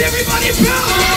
Everybody bounce.